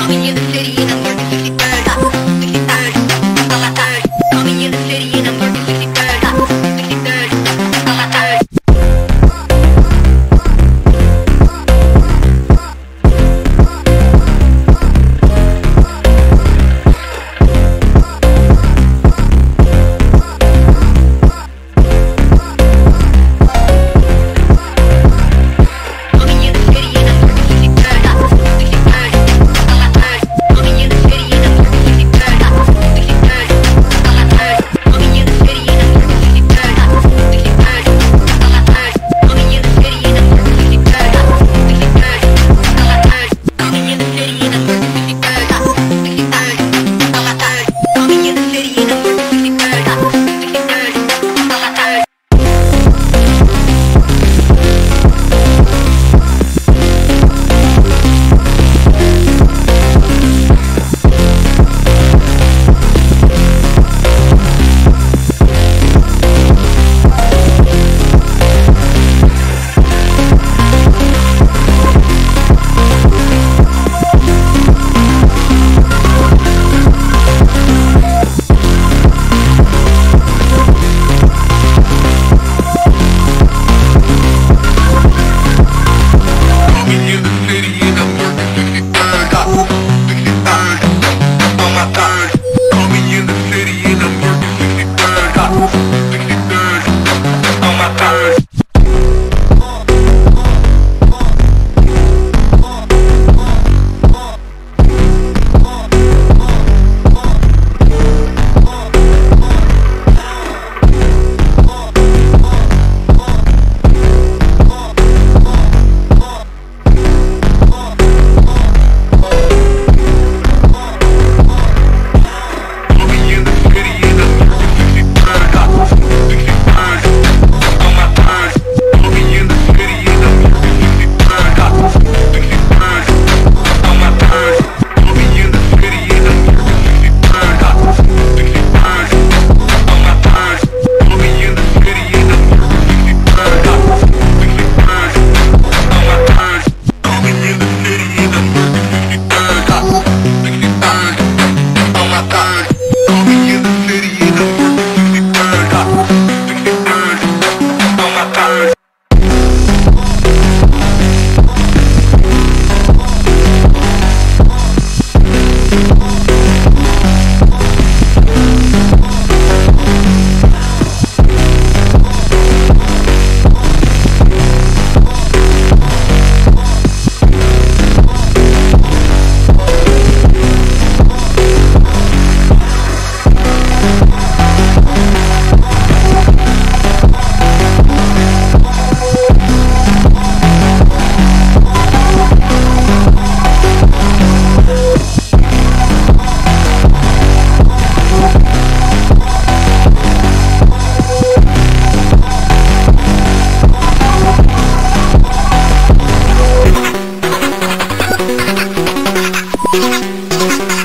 Tommy in the city and I'm working listen.